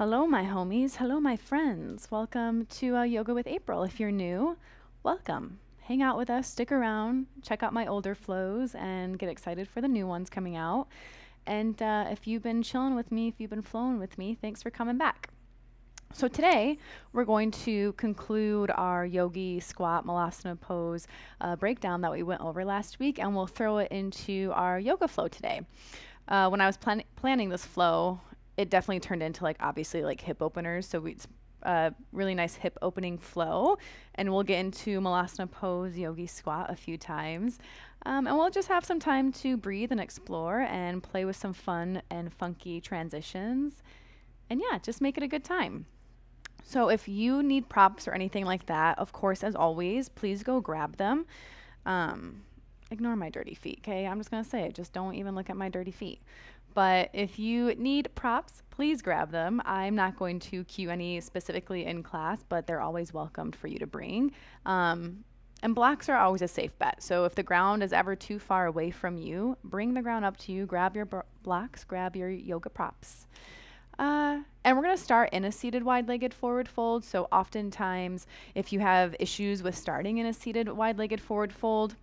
Hello, my homies. Hello, my friends. Welcome to uh, Yoga with April. If you're new, welcome. Hang out with us, stick around, check out my older flows, and get excited for the new ones coming out. And uh, if you've been chilling with me, if you've been flowing with me, thanks for coming back. So today we're going to conclude our yogi squat malasana pose uh, breakdown that we went over last week, and we'll throw it into our yoga flow today. Uh, when I was plan- planning this flow, it definitely turned into like obviously like hip openers. So we, it's a really nice hip opening flow. And we'll get into Malasana pose, yogi squat a few times. Um, and we'll just have some time to breathe and explore and play with some fun and funky transitions. And yeah, just make it a good time. So if you need props or anything like that, of course, as always, please go grab them. Um, ignore my dirty feet, okay? I'm just going to say it. Just don't even look at my dirty feet. But if you need props, please grab them. I'm not going to cue any specifically in class, but they're always welcomed for you to bring. Um, and blocks are always a safe bet. So if the ground is ever too far away from you, bring the ground up to you, grab your blocks, grab your yoga props. Uh, and we're going to start in a seated wide legged forward fold. So, oftentimes, if you have issues with starting in a seated wide legged forward fold,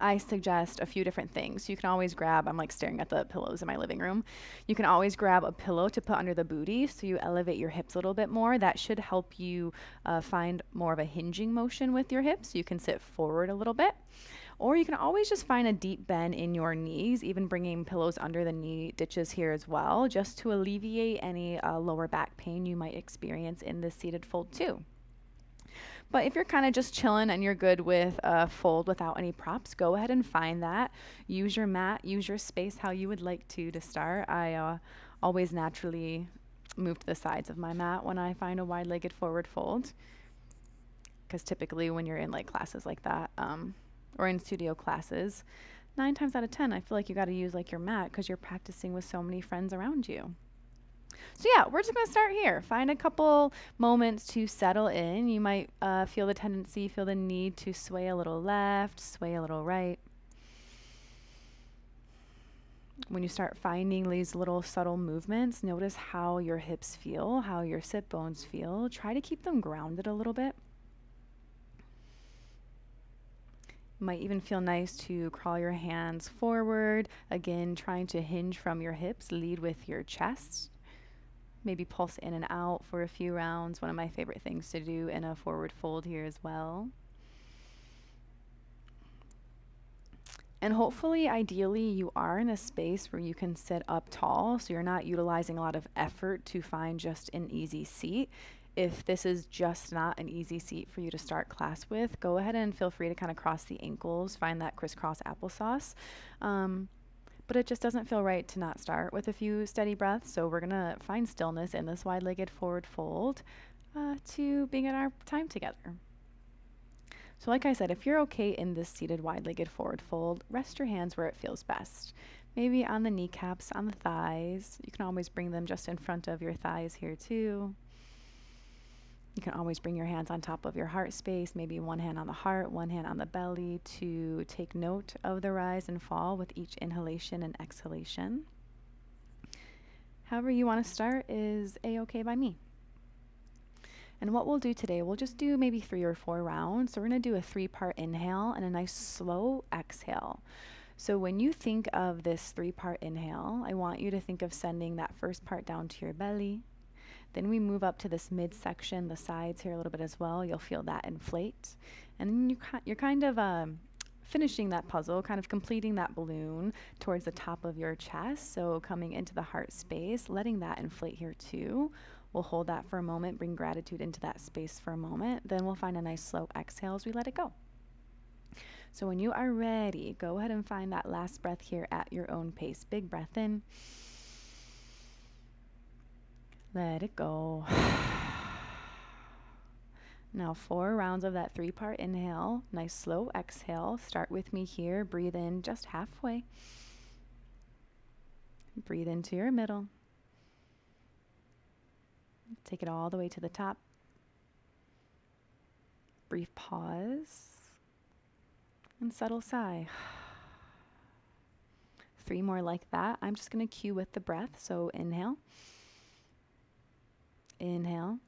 I suggest a few different things. You can always grab, I'm like staring at the pillows in my living room. You can always grab a pillow to put under the booty so you elevate your hips a little bit more. That should help you uh, find more of a hinging motion with your hips. You can sit forward a little bit. Or you can always just find a deep bend in your knees, even bringing pillows under the knee ditches here as well, just to alleviate any uh, lower back pain you might experience in this seated fold too. But if you're kind of just chilling and you're good with a fold without any props, go ahead and find that. Use your mat, use your space how you would like to to start. I uh, always naturally move to the sides of my mat when I find a wide-legged forward fold. Because typically when you're in like classes like that, um, or in studio classes, nine times out of ten, I feel like you got to use like your mat because you're practicing with so many friends around you. So yeah, we're just going to start here. Find a couple moments to settle in. You might uh, feel the tendency, feel the need to sway a little left, sway a little right. When you start finding these little subtle movements, notice how your hips feel, how your sit bones feel. Try to keep them grounded a little bit. Might even feel nice to crawl your hands forward. Again, trying to hinge from your hips, lead with your chest maybe pulse in and out for a few rounds. One of my favorite things to do in a forward fold here as well. And hopefully, ideally, you are in a space where you can sit up tall, so you're not utilizing a lot of effort to find just an easy seat. If this is just not an easy seat for you to start class with, go ahead and feel free to kind of cross the ankles, find that crisscross applesauce. Um, but it just doesn't feel right to not start with a few steady breaths. So we're going to find stillness in this wide legged forward fold uh, to begin our time together. So, like I said, if you're okay in this seated wide legged forward fold, rest your hands where it feels best. Maybe on the kneecaps, on the thighs. You can always bring them just in front of your thighs here, too. Can always bring your hands on top of your heart space, maybe one hand on the heart, one hand on the belly to take note of the rise and fall with each inhalation and exhalation. However, you want to start is a okay by me. And what we'll do today, we'll just do maybe three or four rounds. So we're going to do a three part inhale and a nice slow exhale. So when you think of this three part inhale, I want you to think of sending that first part down to your belly, then we move up to this midsection, the sides here a little bit as well. You'll feel that inflate. And then you you're kind of um, finishing that puzzle, kind of completing that balloon towards the top of your chest. So coming into the heart space, letting that inflate here too. We'll hold that for a moment, bring gratitude into that space for a moment. Then we'll find a nice slow exhale as we let it go. So when you are ready, go ahead and find that last breath here at your own pace. Big breath in. Let it go. now, four rounds of that three part inhale. Nice slow exhale. Start with me here. Breathe in just halfway. Breathe into your middle. Take it all the way to the top. Brief pause and subtle sigh. Three more like that. I'm just going to cue with the breath. So inhale. Inhale.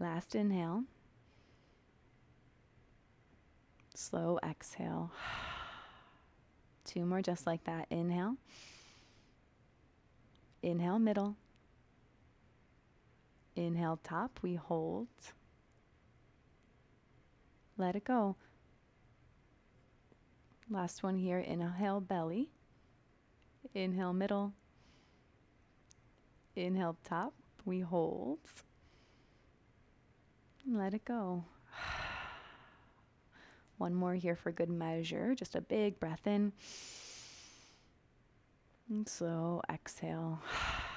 Last inhale. Slow exhale. Two more just like that. Inhale. Inhale, middle. Inhale, top. We hold. Let it go. Last one here. Inhale, belly. Inhale, middle. Inhale, top. We hold. Let it go. One more here for good measure. Just a big breath in. And slow exhale.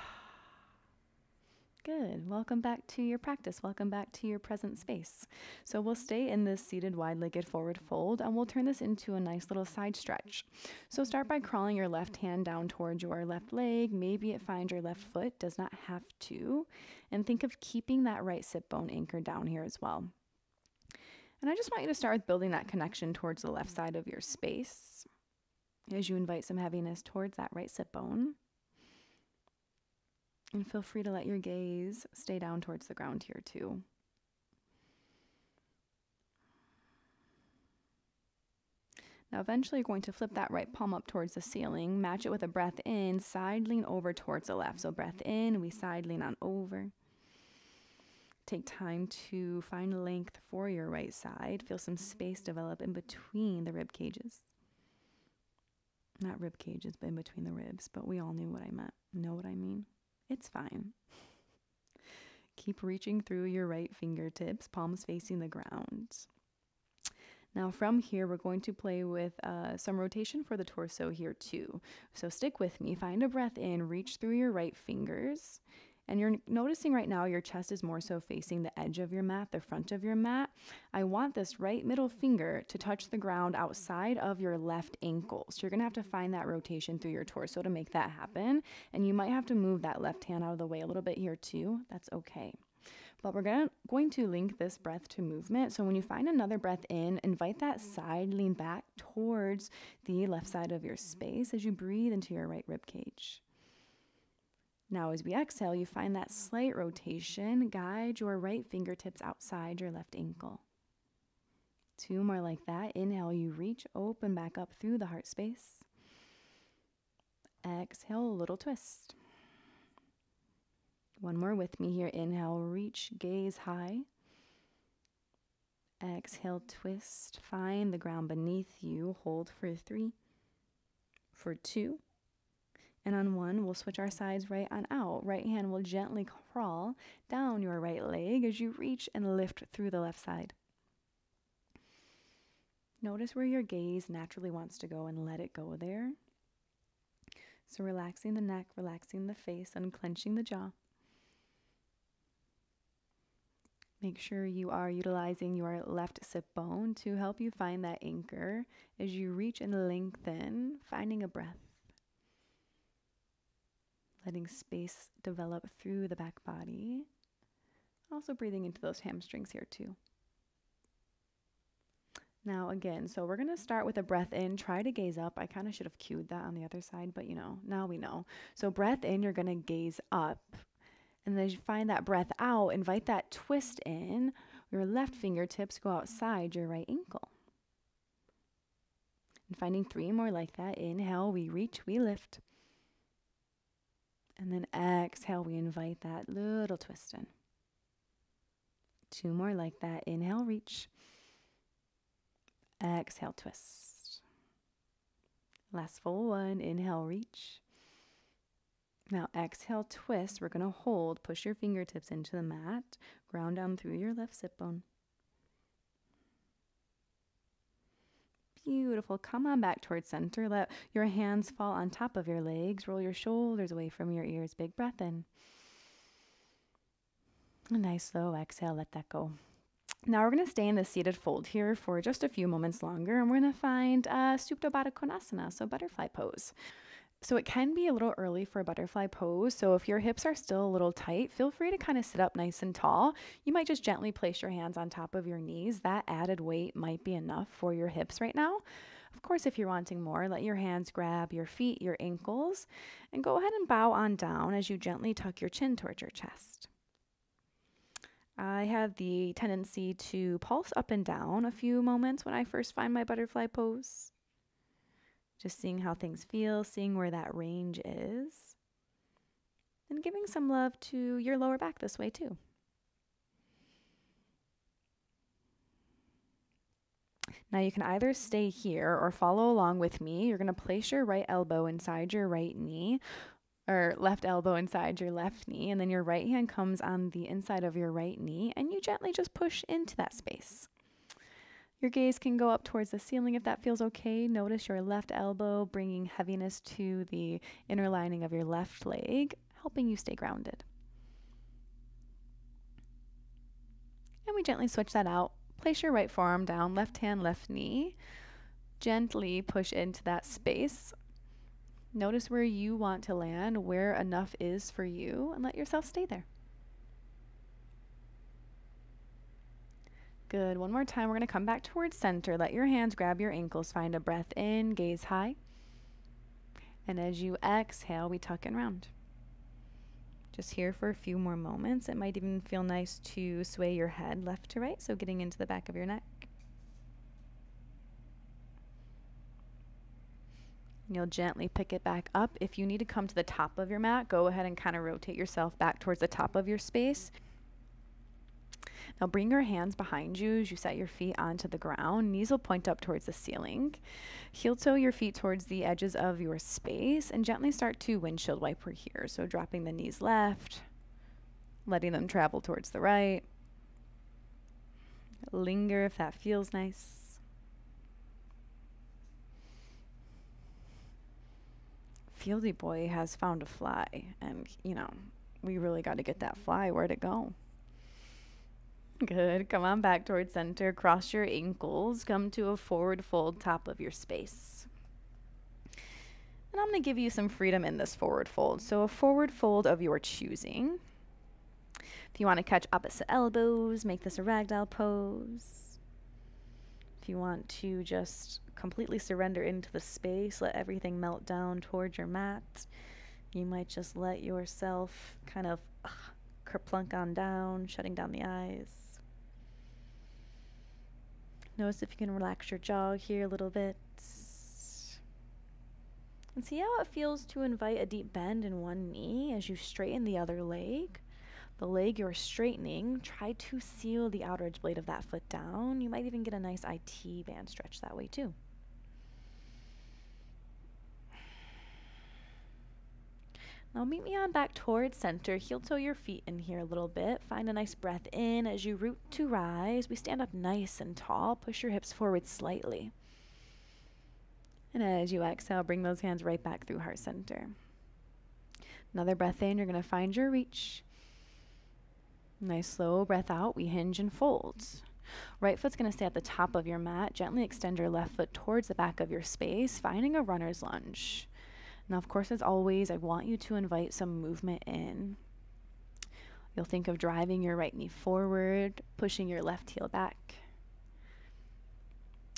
Good. Welcome back to your practice. Welcome back to your present space. So we'll stay in this seated wide legged forward fold and we'll turn this into a nice little side stretch. So start by crawling your left hand down towards your left leg. Maybe it finds your left foot, does not have to. And think of keeping that right sit bone anchored down here as well. And I just want you to start with building that connection towards the left side of your space as you invite some heaviness towards that right sit bone. And feel free to let your gaze stay down towards the ground here too. Now, eventually, you're going to flip that right palm up towards the ceiling, match it with a breath in, side lean over towards the left. So, breath in, we side lean on over. Take time to find length for your right side. Feel some space develop in between the rib cages. Not rib cages, but in between the ribs. But we all knew what I meant. Know what I mean? It's fine. Keep reaching through your right fingertips, palms facing the ground. Now, from here, we're going to play with uh, some rotation for the torso here, too. So, stick with me. Find a breath in, reach through your right fingers. And you're noticing right now your chest is more so facing the edge of your mat, the front of your mat. I want this right middle finger to touch the ground outside of your left ankle. So you're gonna have to find that rotation through your torso to make that happen. And you might have to move that left hand out of the way a little bit here too. That's okay. But we're gonna, going to link this breath to movement. So when you find another breath in, invite that side lean back towards the left side of your space as you breathe into your right rib cage. Now, as we exhale, you find that slight rotation. Guide your right fingertips outside your left ankle. Two more like that. Inhale, you reach open back up through the heart space. Exhale, a little twist. One more with me here. Inhale, reach, gaze high. Exhale, twist. Find the ground beneath you. Hold for three, for two, and on one, we'll switch our sides right on out. Right hand will gently crawl down your right leg as you reach and lift through the left side. Notice where your gaze naturally wants to go and let it go there. So, relaxing the neck, relaxing the face, unclenching the jaw. Make sure you are utilizing your left sit bone to help you find that anchor as you reach and lengthen, finding a breath letting space develop through the back body. Also breathing into those hamstrings here too. Now, again, so we're going to start with a breath in. Try to gaze up. I kind of should have cued that on the other side, but you know, now we know. So, breath in, you're going to gaze up. And then you find that breath out, invite that twist in. Your left fingertips go outside your right ankle. And finding three more like that. Inhale, we reach, we lift. And then exhale, we invite that little twist in. Two more like that. Inhale, reach. Exhale, twist. Last full one. Inhale, reach. Now exhale, twist. We're going to hold. Push your fingertips into the mat. Ground down through your left sit bone. Beautiful. Come on back towards center. Let your hands fall on top of your legs. Roll your shoulders away from your ears. Big breath in. A nice slow exhale. Let that go. Now we're going to stay in the seated fold here for just a few moments longer, and we're going to find uh, Supta Konasana, so butterfly pose. So it can be a little early for a butterfly pose. So if your hips are still a little tight, feel free to kind of sit up nice and tall. You might just gently place your hands on top of your knees. That added weight might be enough for your hips right now. Of course, if you're wanting more, let your hands grab your feet, your ankles, and go ahead and bow on down as you gently tuck your chin towards your chest. I have the tendency to pulse up and down a few moments when I first find my butterfly pose. Just seeing how things feel, seeing where that range is, and giving some love to your lower back this way too. Now you can either stay here or follow along with me. You're going to place your right elbow inside your right knee or left elbow inside your left knee, and then your right hand comes on the inside of your right knee, and you gently just push into that space. Your gaze can go up towards the ceiling if that feels okay. Notice your left elbow bringing heaviness to the inner lining of your left leg, helping you stay grounded. And we gently switch that out. Place your right forearm down, left hand, left knee. Gently push into that space Notice where you want to land, where enough is for you, and let yourself stay there. Good. One more time. We're going to come back towards center. Let your hands grab your ankles. Find a breath in, gaze high. And as you exhale, we tuck and round. Just here for a few more moments. It might even feel nice to sway your head left to right, so getting into the back of your neck. You'll gently pick it back up. If you need to come to the top of your mat, go ahead and kind of rotate yourself back towards the top of your space. Now bring your hands behind you as you set your feet onto the ground. Knees will point up towards the ceiling. Heel toe your feet towards the edges of your space and gently start to windshield wiper here. So dropping the knees left, letting them travel towards the right. Linger if that feels nice. Fieldy boy has found a fly, and you know, we really got to get that fly. Where'd it go? Good. Come on back towards center. Cross your ankles. Come to a forward fold top of your space. And I'm going to give you some freedom in this forward fold. So, a forward fold of your choosing. If you want to catch opposite elbows, make this a ragdoll pose. If you want to just completely surrender into the space, let everything melt down towards your mat. You might just let yourself kind of uh, kerplunk on down, shutting down the eyes. Notice if you can relax your jaw here a little bit. And see how it feels to invite a deep bend in one knee as you straighten the other leg the leg you're straightening, try to seal the outer edge blade of that foot down. You might even get a nice IT band stretch that way too. Now meet me on back towards center. Heel toe your feet in here a little bit. Find a nice breath in as you root to rise. We stand up nice and tall. Push your hips forward slightly. And as you exhale, bring those hands right back through heart center. Another breath in, you're going to find your reach. Nice slow breath out. We hinge and fold. Right foot's going to stay at the top of your mat. Gently extend your left foot towards the back of your space, finding a runner's lunge. Now, of course, as always, I want you to invite some movement in. You'll think of driving your right knee forward, pushing your left heel back.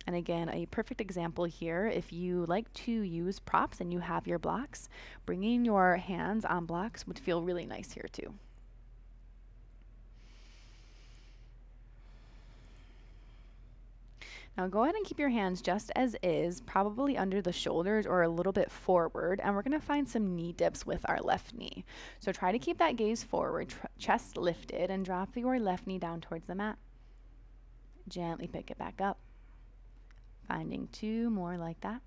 And again, a perfect example here, if you like to use props and you have your blocks, bringing your hands on blocks would feel really nice here too. Now go ahead and keep your hands just as is, probably under the shoulders or a little bit forward, and we're gonna find some knee dips with our left knee. So try to keep that gaze forward, chest lifted, and drop your left knee down towards the mat. Gently pick it back up. Finding two more like that.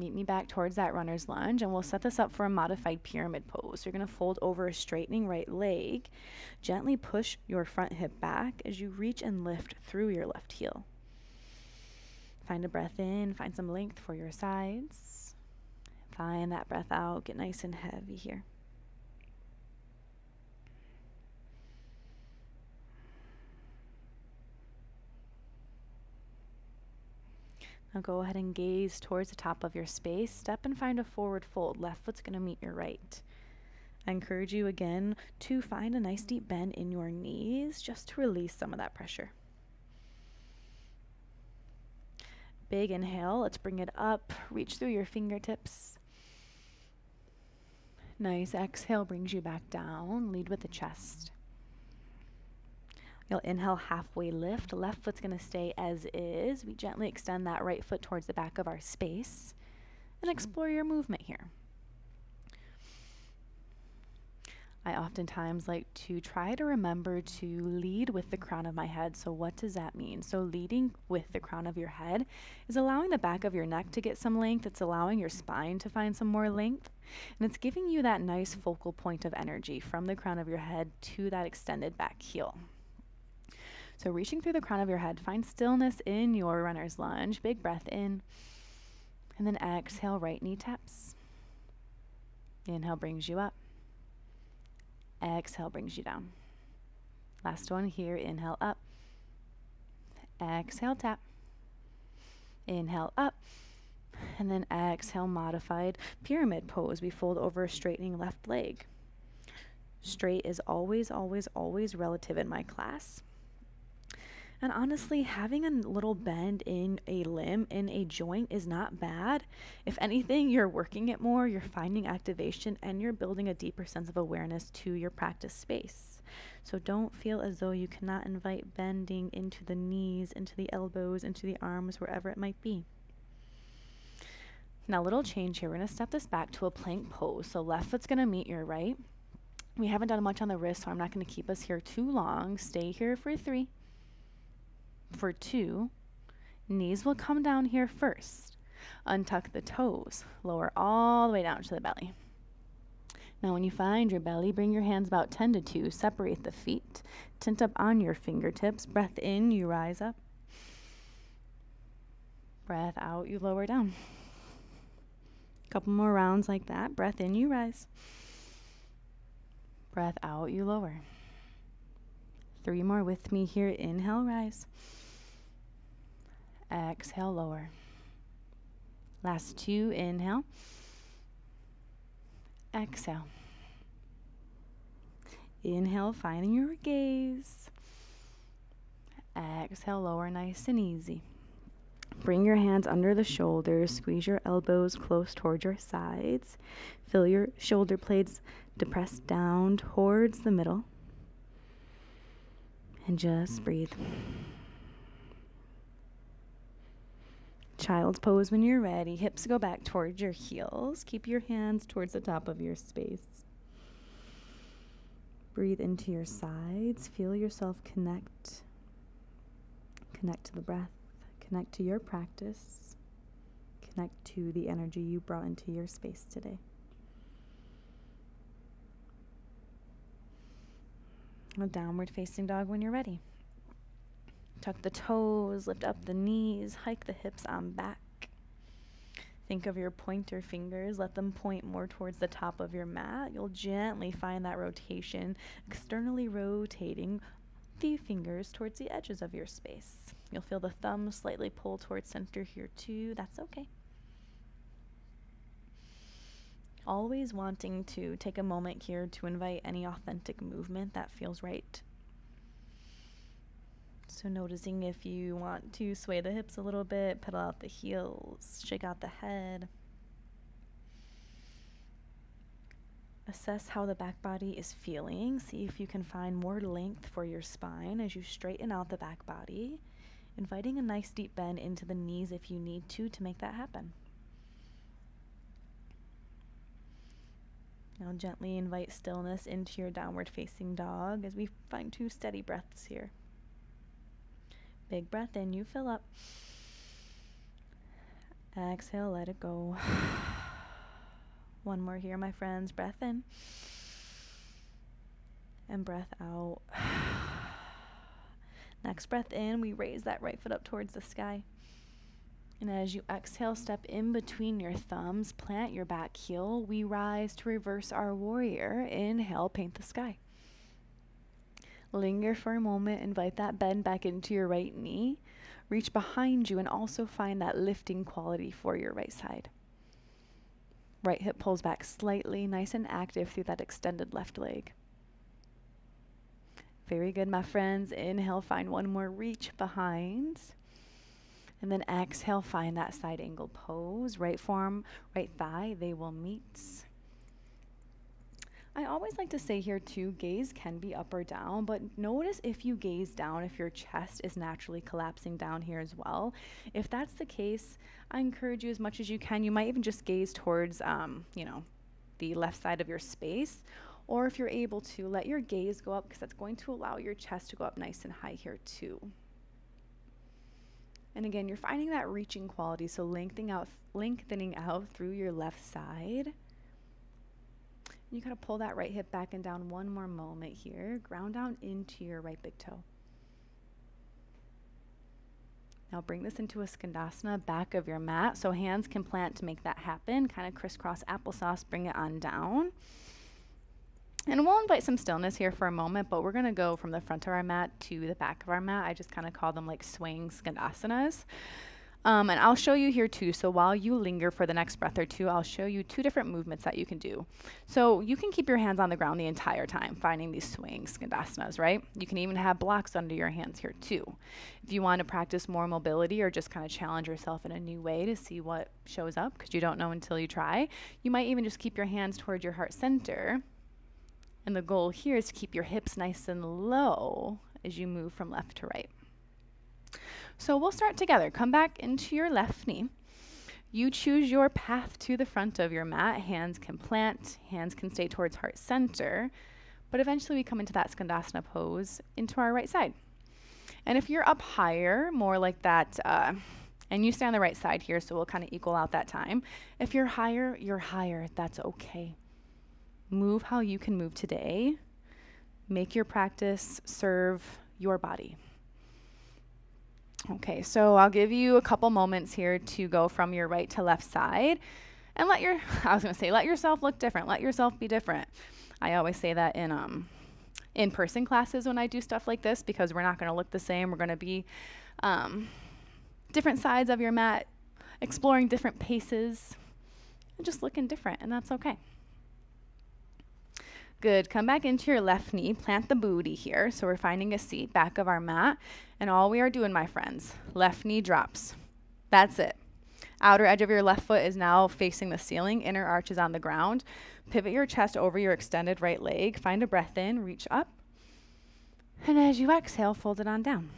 Meet me back towards that runner's lunge and we'll set this up for a modified pyramid pose. You're going to fold over a straightening right leg. Gently push your front hip back as you reach and lift through your left heel. Find a breath in, find some length for your sides. Find that breath out, get nice and heavy here. Now go ahead and gaze towards the top of your space. Step and find a forward fold. Left foot's going to meet your right. I encourage you again to find a nice deep bend in your knees just to release some of that pressure. Big inhale. Let's bring it up. Reach through your fingertips. Nice. Exhale brings you back down. Lead with the chest. You'll inhale, halfway lift. Left foot's going to stay as is. We gently extend that right foot towards the back of our space and explore your movement here. I oftentimes like to try to remember to lead with the crown of my head. So, what does that mean? So, leading with the crown of your head is allowing the back of your neck to get some length. It's allowing your spine to find some more length. And it's giving you that nice focal point of energy from the crown of your head to that extended back heel. So, reaching through the crown of your head, find stillness in your runner's lunge. Big breath in. And then exhale, right knee taps. Inhale brings you up. Exhale brings you down. Last one here. Inhale up. Exhale tap. Inhale up. And then exhale modified pyramid pose. We fold over straightening left leg. Straight is always, always, always relative in my class. And honestly, having a little bend in a limb, in a joint, is not bad. If anything, you're working it more, you're finding activation, and you're building a deeper sense of awareness to your practice space. So don't feel as though you cannot invite bending into the knees, into the elbows, into the arms, wherever it might be. Now, a little change here. We're going to step this back to a plank pose. So left foot's going to meet your right. We haven't done much on the wrist, so I'm not going to keep us here too long. Stay here for three for two, knees will come down here first. Untuck the toes, lower all the way down to the belly. Now, when you find your belly, bring your hands about 10 to 2. Separate the feet. Tint up on your fingertips. Breath in, you rise up. Breath out, you lower down. Couple more rounds like that. Breath in, you rise. Breath out, you lower. Three more with me here. Inhale, rise. Exhale, lower. Last two, inhale. Exhale. Inhale, finding your gaze. Exhale, lower, nice and easy. Bring your hands under the shoulders, squeeze your elbows close towards your sides. Feel your shoulder blades depress down towards the middle. And just breathe. Child's pose when you're ready. Hips go back towards your heels. Keep your hands towards the top of your space. Breathe into your sides. Feel yourself connect. Connect to the breath. Connect to your practice. Connect to the energy you brought into your space today. A downward facing dog when you're ready. Tuck the toes, lift up the knees, hike the hips on back. Think of your pointer fingers, let them point more towards the top of your mat. You'll gently find that rotation, externally rotating the fingers towards the edges of your space. You'll feel the thumb slightly pull towards center here too. That's okay. Always wanting to take a moment here to invite any authentic movement that feels right so noticing if you want to sway the hips a little bit, pedal out the heels, shake out the head. Assess how the back body is feeling. See if you can find more length for your spine as you straighten out the back body, inviting a nice deep bend into the knees if you need to to make that happen. Now gently invite stillness into your downward facing dog as we find two steady breaths here. Big breath in, you fill up. Exhale, let it go. One more here, my friends. Breath in. And breath out. Next breath in, we raise that right foot up towards the sky. And as you exhale, step in between your thumbs, plant your back heel. We rise to reverse our warrior. Inhale, paint the sky. Linger for a moment, invite that bend back into your right knee. Reach behind you and also find that lifting quality for your right side. Right hip pulls back slightly, nice and active through that extended left leg. Very good, my friends. Inhale, find one more reach behind. And then exhale, find that side angle pose. Right forearm, right thigh, they will meet. I always like to say here too, gaze can be up or down, but notice if you gaze down, if your chest is naturally collapsing down here as well. If that's the case, I encourage you as much as you can. You might even just gaze towards, um, you know, the left side of your space. Or if you're able to, let your gaze go up because that's going to allow your chest to go up nice and high here too. And again, you're finding that reaching quality, so lengthening out, lengthening out through your left side. You gotta pull that right hip back and down one more moment here. Ground down into your right big toe. Now bring this into a skandasana, back of your mat, so hands can plant to make that happen. Kind of crisscross applesauce, bring it on down. And we'll invite some stillness here for a moment, but we're going to go from the front of our mat to the back of our mat. I just kind of call them like swaying skandasanas. Um, and I'll show you here too. So while you linger for the next breath or two, I'll show you two different movements that you can do. So you can keep your hands on the ground the entire time, finding these swaying skandasanas, right? You can even have blocks under your hands here too. If you want to practice more mobility or just kind of challenge yourself in a new way to see what shows up, because you don't know until you try, you might even just keep your hands toward your heart center and the goal here is to keep your hips nice and low as you move from left to right. So we'll start together. Come back into your left knee. You choose your path to the front of your mat. Hands can plant, hands can stay towards heart center, but eventually we come into that Skandasana pose into our right side. And if you're up higher, more like that, uh, and you stay on the right side here, so we'll kind of equal out that time. If you're higher, you're higher. That's okay. Move how you can move today. Make your practice serve your body. Okay, so I'll give you a couple moments here to go from your right to left side and let your, I was going to say, let yourself look different. Let yourself be different. I always say that in um, in-person classes when I do stuff like this because we're not going to look the same. We're going to be um, different sides of your mat, exploring different paces, and just looking different, and that's okay. Good. Come back into your left knee. Plant the booty here. So we're finding a seat back of our mat. And all we are doing, my friends, left knee drops. That's it. Outer edge of your left foot is now facing the ceiling. Inner arch is on the ground. Pivot your chest over your extended right leg. Find a breath in. Reach up. And as you exhale, fold it on down.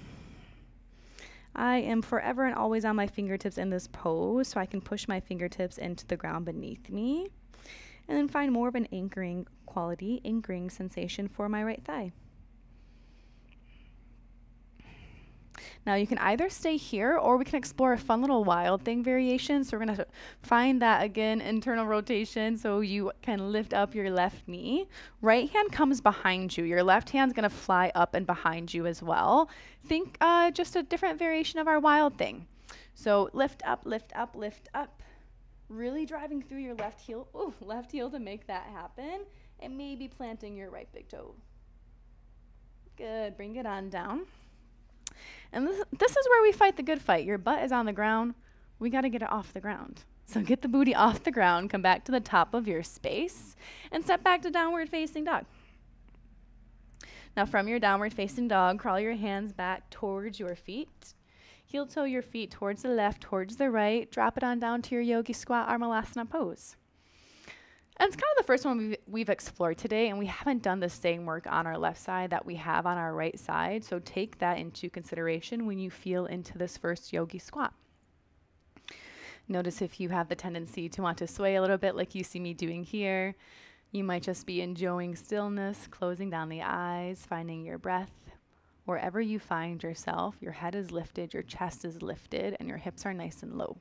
I am forever and always on my fingertips in this pose, so I can push my fingertips into the ground beneath me and then find more of an anchoring quality, anchoring sensation for my right thigh. Now you can either stay here or we can explore a fun little wild thing variation. So we're to find that again, internal rotation. So you can lift up your left knee. Right hand comes behind you. Your left hand's to fly up and behind you as well. Think uh, just a different variation of our wild thing. So lift up, lift up, lift up really driving through your left heel, ooh, left heel to make that happen, and maybe planting your right big toe. Good, bring it on down. And this, this is where we fight the good fight. Your butt is on the ground. We got to get it off the ground. So get the booty off the ground, come back to the top of your space, and step back to downward facing dog. Now, from your downward facing dog, crawl your hands back towards your feet. Heel toe your feet towards the left, towards the right. Drop it on down to your yogi squat or malasana pose. And it's kind of the first one we've, we've, explored today, and we haven't done the same work on our left side that we have on our right side. So take that into consideration when you feel into this first yogi squat. Notice if you have the tendency to want to sway a little bit like you see me doing here. You might just be enjoying stillness, closing down the eyes, finding your breath, Wherever you find yourself, your head is lifted, your chest is lifted, and your hips are nice and low.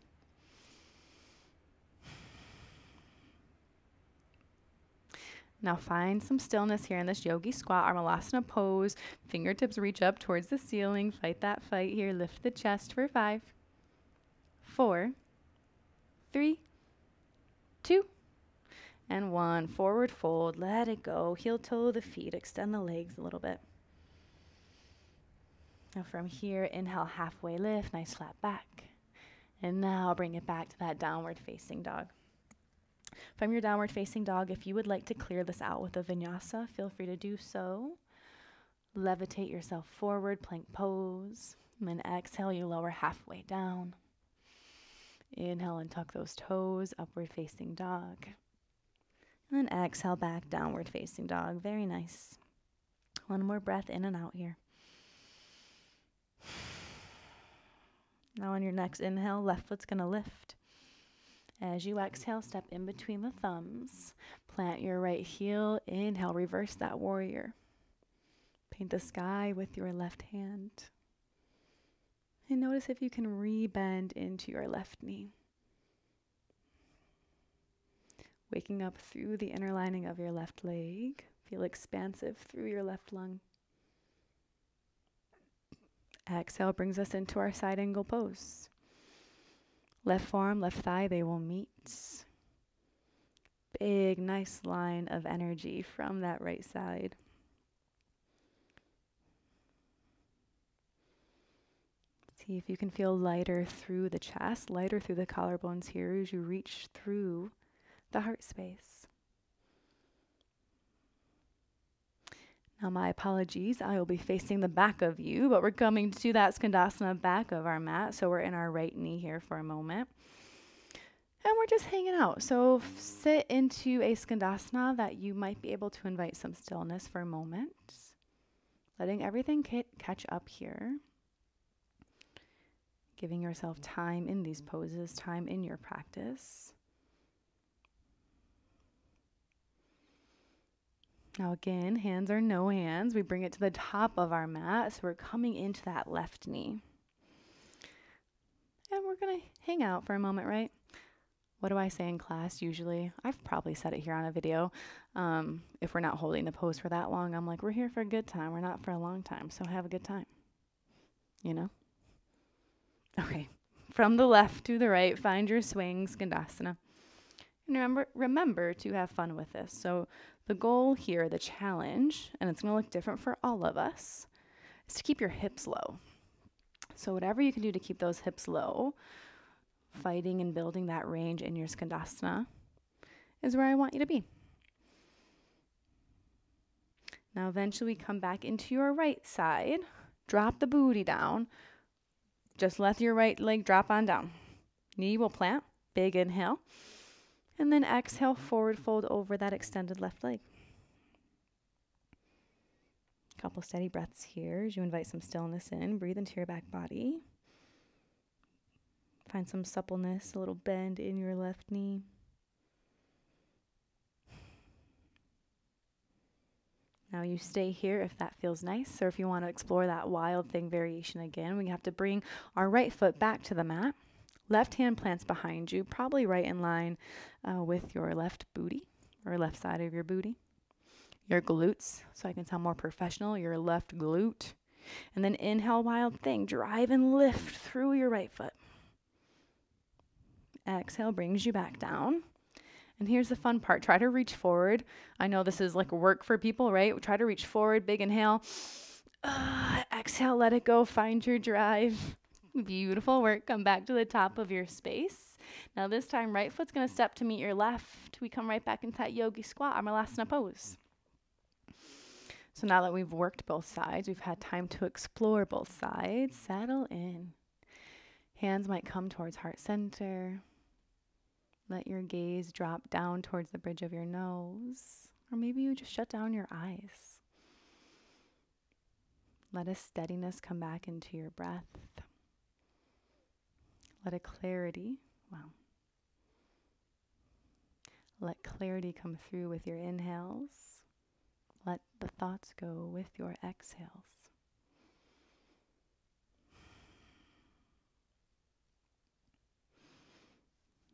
Now find some stillness here in this yogi squat, or malasana pose. Fingertips reach up towards the ceiling. Fight that fight here. Lift the chest for five, four, three, two, and one. Forward fold. Let it go. Heel toe the feet. Extend the legs a little bit. Now from here, inhale, halfway lift, nice flat back. And now bring it back to that downward facing dog. From your downward facing dog, if you would like to clear this out with a vinyasa, feel free to do so. Levitate yourself forward, plank pose. And then exhale, you lower halfway down. Inhale and tuck those toes, upward facing dog. And then exhale back, downward facing dog. Very nice. One more breath in and out here. Now, on your next inhale, left foot's going to lift. As you exhale, step in between the thumbs. Plant your right heel. Inhale, reverse that warrior. Paint the sky with your left hand. And notice if you can rebend into your left knee. Waking up through the inner lining of your left leg. Feel expansive through your left lung. Exhale brings us into our side angle pose. Left forearm, left thigh, they will meet. Big, nice line of energy from that right side. See if you can feel lighter through the chest, lighter through the collarbones here as you reach through the heart space. Now, my apologies, I will be facing the back of you, but we're coming to that Skandasana back of our mat. So we're in our right knee here for a moment. And we're just hanging out. So sit into a Skandasana that you might be able to invite some stillness for a moment, letting everything ca- catch up here. Giving yourself time in these poses, time in your practice. Now, again, hands are no hands. We bring it to the top of our mat. So we're coming into that left knee. And we're going to hang out for a moment, right? What do I say in class usually? I've probably said it here on a video. Um, if we're not holding the pose for that long, I'm like, we're here for a good time. We're not for a long time. So have a good time. You know? Okay. From the left to the right, find your swing, Skandasana. And remember, remember to have fun with this. So the goal here, the challenge, and it's going to look different for all of us, is to keep your hips low. So, whatever you can do to keep those hips low, fighting and building that range in your Skandasana is where I want you to be. Now, eventually, we come back into your right side, drop the booty down. Just let your right leg drop on down. Knee will plant, big inhale. And then exhale, forward fold over that extended left leg. Couple steady breaths here as you invite some stillness in. Breathe into your back body. Find some suppleness, a little bend in your left knee. Now you stay here if that feels nice, or if you want to explore that wild thing variation again, we have to bring our right foot back to the mat. Left hand plants behind you, probably right in line uh, with your left booty or left side of your booty. Your glutes, so I can sound more professional, your left glute. And then inhale, wild thing. Drive and lift through your right foot. Exhale brings you back down. And here's the fun part try to reach forward. I know this is like work for people, right? Try to reach forward, big inhale. Uh, exhale, let it go. Find your drive. Beautiful work. Come back to the top of your space. Now, this time, right foot's going to step to meet your left. We come right back into that yogi squat, Amalasana pose. So now that we've worked both sides, we've had time to explore both sides. Settle in. Hands might come towards heart center. Let your gaze drop down towards the bridge of your nose. Or maybe you just shut down your eyes. Let a steadiness come back into your breath. Let a clarity, wow. Let clarity come through with your inhales. Let the thoughts go with your exhales.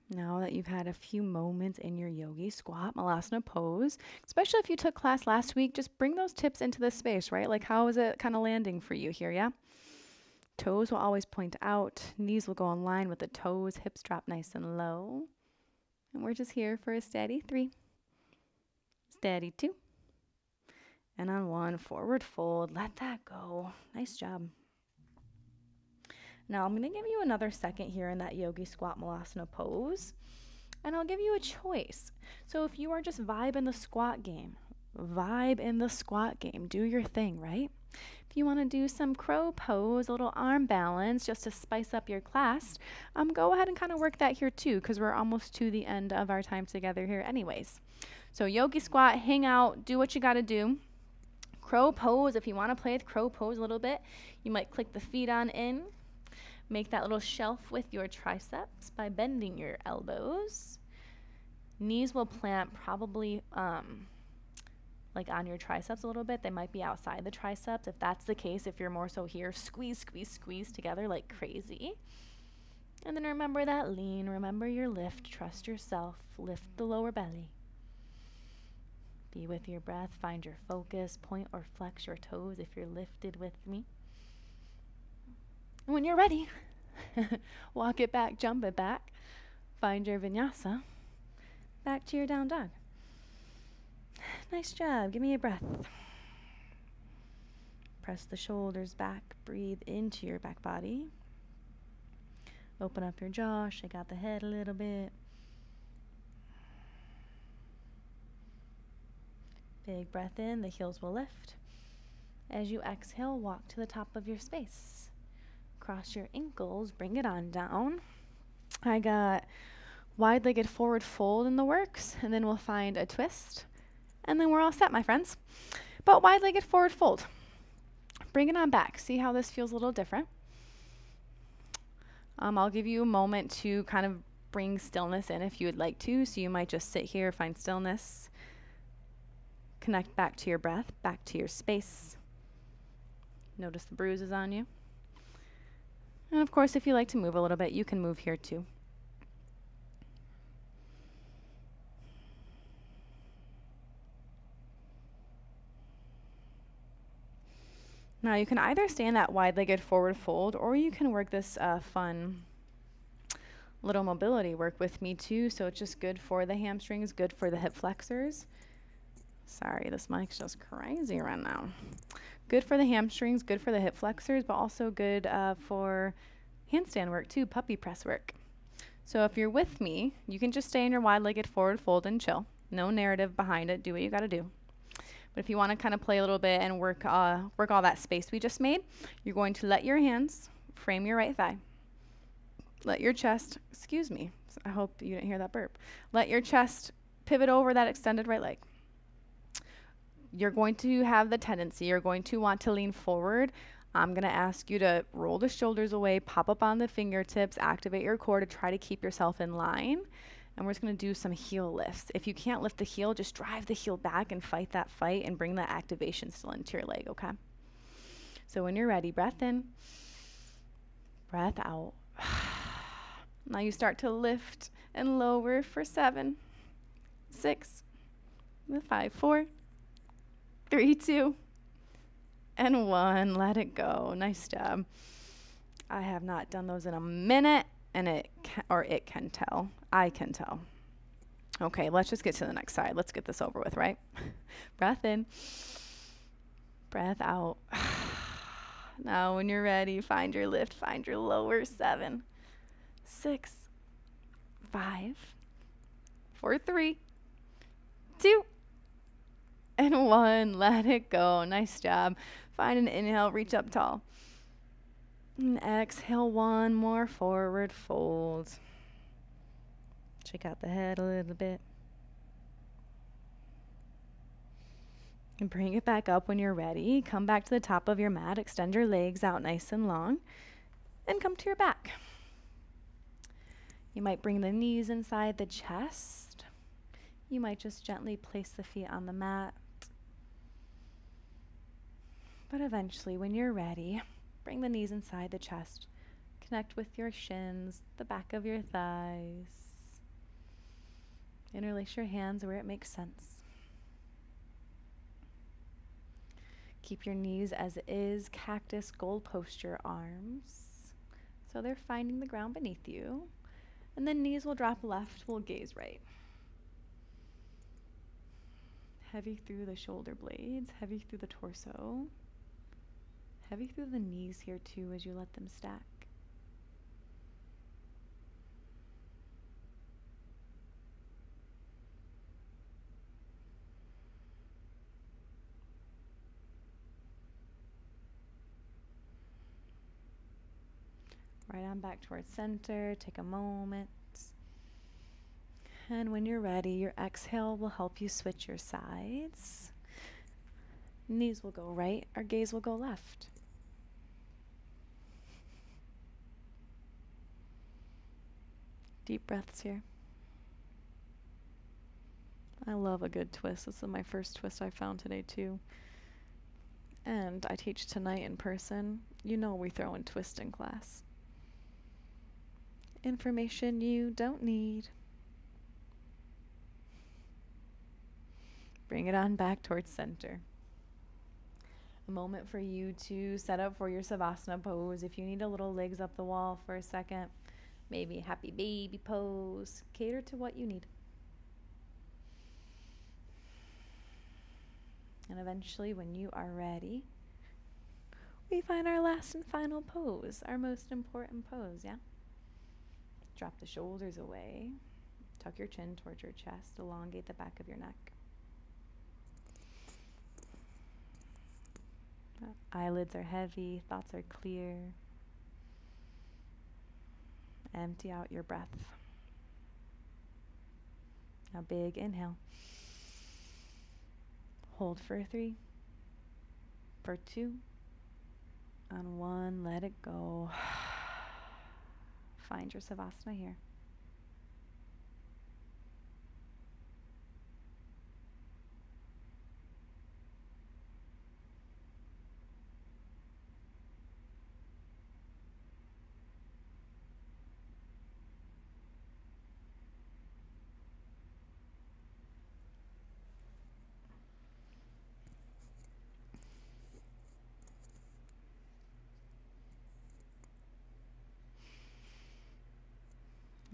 Now that you've had a few moments in your yogi squat malasana pose, especially if you took class last week, just bring those tips into this space, right? Like, how is it kind of landing for you here? Yeah. Toes will always point out, knees will go in line with the toes, hips drop nice and low. And we're just here for a steady three, steady two. And on one, forward fold, let that go. Nice job. Now I'm going to give you another second here in that yogi squat malasana pose. And I'll give you a choice. So if you are just vibing the squat game, vibe in the squat game. Do your thing, right? If you want to do some crow pose, a little arm balance just to spice up your class, um, go ahead and kind of work that here too because we're almost to the end of our time together here anyways. So yogi squat, hang out, do what you got to do. Crow pose, if you want to play with crow pose a little bit, you might click the feet on in. Make that little shelf with your triceps by bending your elbows. Knees will plant probably um, like on your triceps a little bit. They might be outside the triceps. If that's the case, if you're more so here, squeeze, squeeze, squeeze together like crazy. And then remember that lean, remember your lift, trust yourself, lift the lower belly. Be with your breath, find your focus, point or flex your toes if you're lifted with me. And when you're ready, walk it back, jump it back, find your vinyasa, back to your down dog. Nice job. Give me a breath. Press the shoulders back. Breathe into your back body. Open up your jaw. Shake out the head a little bit. Big breath in. The heels will lift. As you exhale, walk to the top of your space. Cross your ankles. Bring it on down. I got wide legged forward fold in the works, and then we'll find a twist and then we're all set, my friends. But wide-legged forward fold. Bring it on back. See how this feels a little different. Um, I'll give you a moment to kind of bring stillness in if you would like to. So you might just sit here, find stillness, connect back to your breath, back to your space. Notice the bruises on you. And of course, if you like to move a little bit, you can move here too. Now you can either stay in that wide-legged forward fold or you can work this uh, fun little mobility work with me too. So it's just good for the hamstrings, good for the hip flexors. Sorry, this mic's just crazy right now. Good for the hamstrings, good for the hip flexors, but also good uh, for handstand work too, puppy press work. So if you're with me, you can just stay in your wide-legged forward fold and chill. No narrative behind it. Do what you got to do. But if you want to kind of play a little bit and work, uh, work all that space we just made, you're going to let your hands frame your right thigh. Let your chest, excuse me, I hope you didn't hear that burp. Let your chest pivot over that extended right leg. You're going to have the tendency, you're going to want to lean forward. I'm going to ask you to roll the shoulders away, pop up on the fingertips, activate your core to try to keep yourself in line and we're just going to do some heel lifts. If you can't lift the heel, just drive the heel back and fight that fight and bring that activation still into your leg, okay? So when you're ready, breath in, breath out. now you start to lift and lower for seven, six, five, four, three, two, and one. Let it go. Nice job. I have not done those in a minute and it or it can tell. I can tell. Okay, let's just get to the next side. Let's get this over with, right? breath in, breath out. now, when you're ready, find your lift, find your lower seven, six, five, four, three, two, and one. Let it go. Nice job. Find an inhale, reach up tall. And exhale one more forward fold. Check out the head a little bit. And bring it back up when you're ready. Come back to the top of your mat. Extend your legs out nice and long. And come to your back. You might bring the knees inside the chest. You might just gently place the feet on the mat. But eventually, when you're ready, Bring the knees inside the chest. Connect with your shins, the back of your thighs. Interlace your hands where it makes sense. Keep your knees as is, cactus gold post your arms. So they're finding the ground beneath you. And then knees will drop left, we'll gaze right. Heavy through the shoulder blades, heavy through the torso. Heavy through the knees here too as you let them stack. Right on back towards center. Take a moment. And when you're ready, your exhale will help you switch your sides. Knees will go right, our gaze will go left. Deep breaths here. I love a good twist. This is my first twist I found today, too. And I teach tonight in person. You know we throw in twist in class. Information you don't need. Bring it on back towards center. A moment for you to set up for your Savasana pose. If you need a little legs up the wall for a second, maybe happy baby pose. Cater to what you need. And eventually, when you are ready, we find our last and final pose, our most important pose, yeah? Drop the shoulders away. Tuck your chin towards your chest. Elongate the back of your neck. Eyelids are heavy, thoughts are clear. Empty out your breath. Now, big inhale. Hold for three, for two, on one, let it go. Find your Savasana here.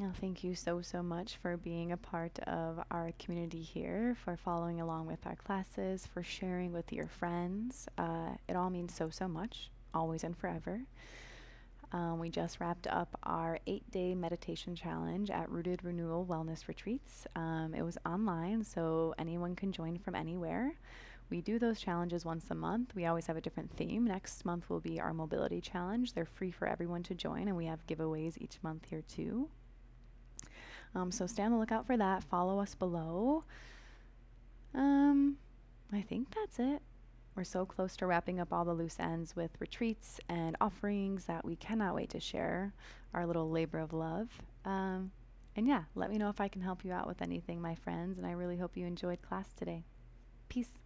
Now, thank you so, so much for being a part of our community here, for following along with our classes, for sharing with your friends. Uh, it all means so, so much, always and forever. Um, we just wrapped up our eight day meditation challenge at Rooted Renewal Wellness Retreats. Um, it was online, so anyone can join from anywhere. We do those challenges once a month. We always have a different theme. Next month will be our mobility challenge. They're free for everyone to join, and we have giveaways each month here too. Um, so stay on the lookout for that. Follow us below. Um, I think that's it. We're so close to wrapping up all the loose ends with retreats and offerings that we cannot wait to share our little labor of love. Um, and yeah, let me know if I can help you out with anything, my friends. And I really hope you enjoyed class today. Peace.